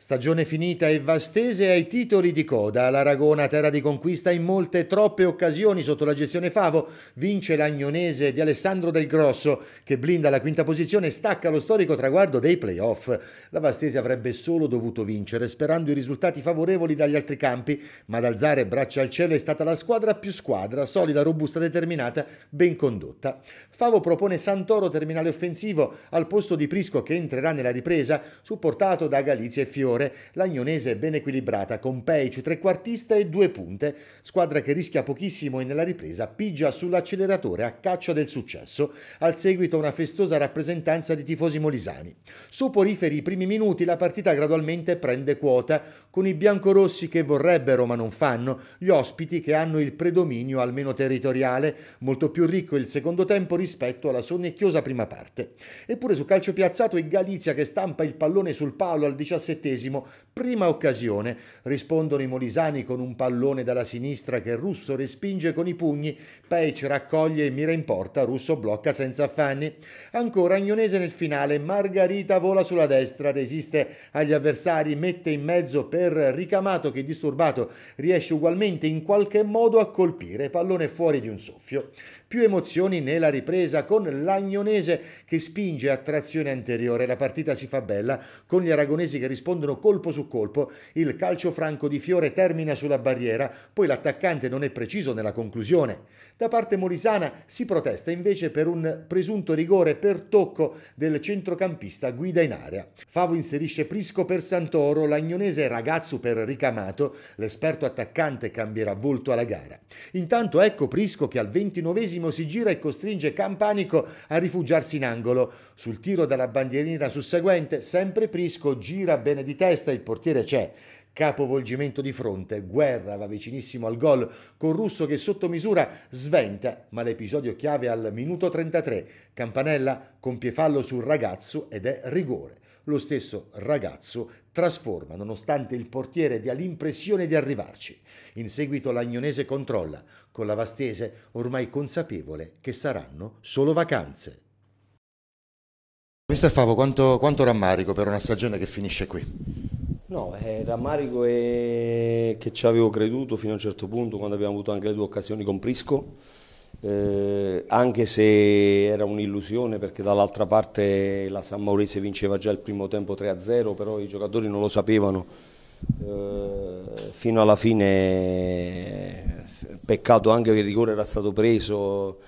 Stagione finita e Vastese ai titoli di coda. L'Aragona, terra di conquista in molte troppe occasioni sotto la gestione Favo, vince l'Agnonese di Alessandro Del Grosso che blinda la quinta posizione e stacca lo storico traguardo dei playoff. La Vastese avrebbe solo dovuto vincere sperando i risultati favorevoli dagli altri campi, ma ad alzare braccia al cielo è stata la squadra più squadra, solida, robusta, determinata, ben condotta. Favo propone Santoro terminale offensivo al posto di Prisco che entrerà nella ripresa, supportato da Galizia e Fiore migliore, l'Agnonese è ben equilibrata con Peici trequartista e due punte, squadra che rischia pochissimo e nella ripresa pigia sull'acceleratore a caccia del successo, al seguito una festosa rappresentanza di tifosi molisani. Soporiferi i primi minuti la partita gradualmente prende quota, con i biancorossi che vorrebbero ma non fanno, gli ospiti che hanno il predominio almeno territoriale, molto più ricco il secondo tempo rispetto alla sonnecchiosa prima parte. Eppure su calcio piazzato è Galizia che stampa il pallone sul palo al diciassettesimo prima occasione. Rispondono i molisani con un pallone dalla sinistra che Russo respinge con i pugni, Peic raccoglie e mira in porta, Russo blocca senza affanni. Ancora Agnonese nel finale, Margarita vola sulla destra, resiste agli avversari, mette in mezzo per Ricamato che disturbato riesce ugualmente in qualche modo a colpire, pallone fuori di un soffio. Più emozioni nella ripresa con l'Agnonese che spinge a trazione anteriore, la partita si fa bella con gli aragonesi che rispondono rispondono colpo su colpo, il calcio franco di Fiore termina sulla barriera, poi l'attaccante non è preciso nella conclusione. Da parte molisana si protesta invece per un presunto rigore per tocco del centrocampista guida in area. Favo inserisce Prisco per Santoro, l'Agnonese ragazzo per Ricamato, l'esperto attaccante cambierà volto alla gara. Intanto ecco Prisco che al ventinovesimo si gira e costringe Campanico a rifugiarsi in angolo. Sul tiro dalla bandierina susseguente, sempre Prisco gira bene di testa, il portiere c'è. Capovolgimento di fronte, Guerra va vicinissimo al gol con Russo che sotto misura sventa, ma l'episodio chiave al minuto 33. Campanella compie fallo sul ragazzo ed è rigore. Lo stesso ragazzo trasforma, nonostante il portiere dia l'impressione di arrivarci. In seguito l'Agnonese controlla, con la Vastese ormai consapevole che saranno solo vacanze. Mister Favo, quanto, quanto rammarico per una stagione che finisce qui? No, eh, rammarico è che ci avevo creduto fino a un certo punto quando abbiamo avuto anche le due occasioni con Prisco, eh, anche se era un'illusione perché dall'altra parte la San Maurese vinceva già il primo tempo 3-0, però i giocatori non lo sapevano. Eh, fino alla fine, peccato anche che il rigore era stato preso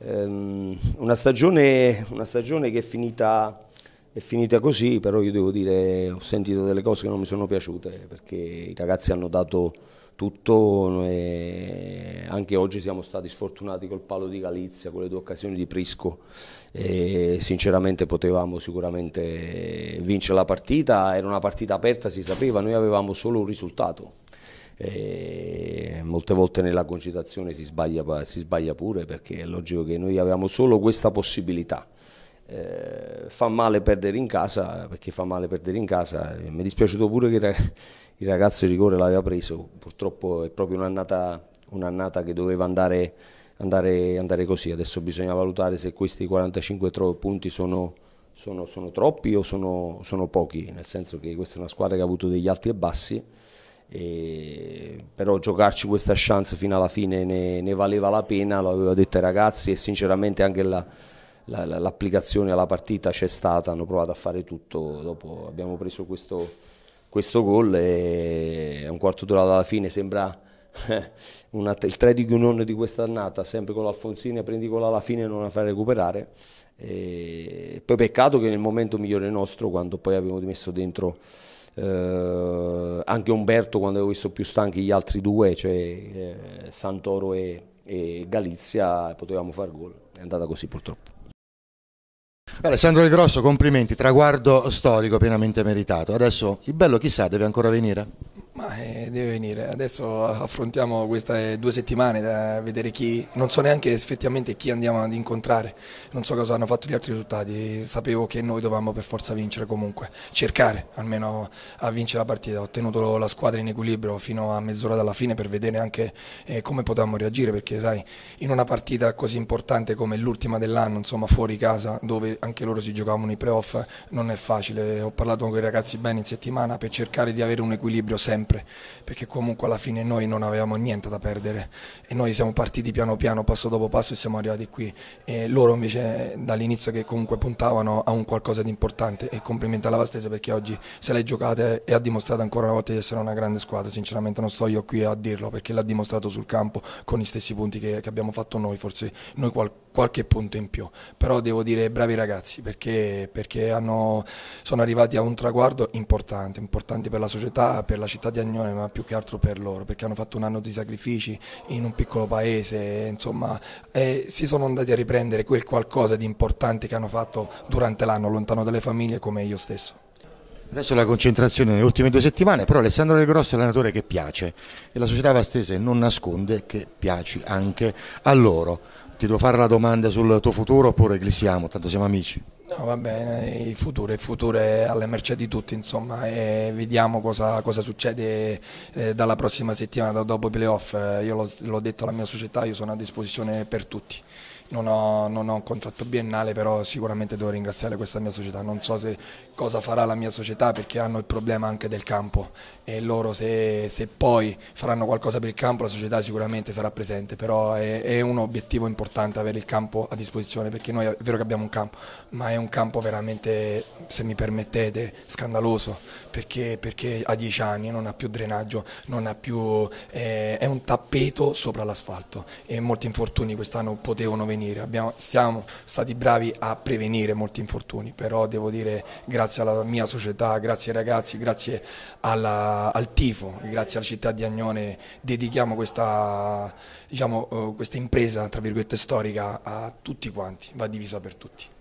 una, stagione, una stagione che è finita, è finita così, però io devo dire ho sentito delle cose che non mi sono piaciute perché i ragazzi hanno dato tutto e anche oggi siamo stati sfortunati col palo di Galizia, con le due occasioni di Prisco e sinceramente potevamo sicuramente vincere la partita, era una partita aperta, si sapeva, noi avevamo solo un risultato e molte volte nella concitazione si sbaglia, si sbaglia, pure perché è logico che noi avevamo solo questa possibilità. Eh, fa male perdere in casa perché fa male perdere in casa mi è dispiaciuto pure che il ragazzo di rigore l'aveva preso purtroppo è proprio un'annata, un'annata che doveva andare, andare, andare, così adesso bisogna valutare se questi 45 punti sono, sono, sono troppi o sono, sono pochi nel senso che questa è una squadra che ha avuto degli alti e bassi e, però giocarci questa chance fino alla fine ne, ne, valeva la pena, lo avevo detto ai ragazzi e sinceramente anche la, la, l'applicazione alla partita c'è stata, hanno provato a fare tutto, dopo abbiamo preso questo, questo gol e un quarto d'ora dalla fine sembra una, il 3 di Gunone di questa annata, sempre con l'Alfonsini, prendi gol alla fine e non la fai recuperare. E poi peccato che nel momento migliore nostro, quando poi abbiamo messo dentro eh, anche Umberto quando avevo visto più stanchi gli altri due, cioè eh, Santoro e, e Galizia, potevamo fare gol. È andata così purtroppo. Alessandro Del Grosso, complimenti, traguardo storico pienamente meritato. Adesso il bello chissà deve ancora venire? Ma eh, deve venire, adesso affrontiamo queste due settimane da vedere chi, non so neanche effettivamente chi andiamo ad incontrare, non so cosa hanno fatto gli altri risultati, sapevo che noi dovevamo per forza vincere comunque, cercare almeno a vincere la partita, ho tenuto la squadra in equilibrio fino a mezz'ora dalla fine per vedere anche eh, come potevamo reagire, perché sai, in una partita così importante come l'ultima dell'anno, insomma fuori casa, dove anche loro si giocavano i playoff, non è facile, ho parlato con i ragazzi bene in settimana per cercare di avere un equilibrio sempre sempre, perché comunque alla fine noi non avevamo niente da perdere e noi siamo partiti piano piano, passo dopo passo e siamo arrivati qui. E loro invece dall'inizio che comunque puntavano a un qualcosa di importante e complimenti alla Vastese perché oggi se l'hai giocata e ha dimostrato ancora una volta di essere una grande squadra, sinceramente non sto io qui a dirlo perché l'ha dimostrato sul campo con gli stessi punti che, che abbiamo fatto noi, forse noi qual, qualche punto in più, però devo dire bravi ragazzi perché, perché hanno, sono arrivati a un traguardo importante, importante per la società, per la città di di Agnone ma più che altro per loro perché hanno fatto un anno di sacrifici in un piccolo paese insomma e si sono andati a riprendere quel qualcosa di importante che hanno fatto durante l'anno lontano dalle famiglie come io stesso. Adesso la concentrazione nelle ultime due settimane, però Alessandro Del Grosso è l'allenatore che piace e la società vastese non nasconde che piaci anche a loro. Ti devo fare la domanda sul tuo futuro oppure glissiamo, tanto siamo amici? No, va bene, il futuro, il futuro è alle merce di tutti, insomma, e vediamo cosa, cosa succede eh, dalla prossima settimana, dopo i playoff. Io l'ho detto alla mia società, io sono a disposizione per tutti non ho, non ho, un contratto biennale, però sicuramente devo ringraziare questa mia società. Non so se, cosa farà la mia società perché hanno il problema anche del campo e loro se, se poi faranno qualcosa per il campo la società sicuramente sarà presente, però è, è, un obiettivo importante avere il campo a disposizione perché noi è vero che abbiamo un campo, ma è un campo veramente, se mi permettete, scandaloso perché, perché ha dieci anni, non ha più drenaggio, ha più, eh, è un tappeto sopra l'asfalto e molti infortuni quest'anno potevano venire Abbiamo, siamo stati bravi a prevenire molti infortuni, però devo dire grazie alla mia società, grazie ai ragazzi, grazie alla, al tifo, grazie alla città di Agnone dedichiamo questa, diciamo, uh, questa impresa storica a tutti quanti, va divisa per tutti.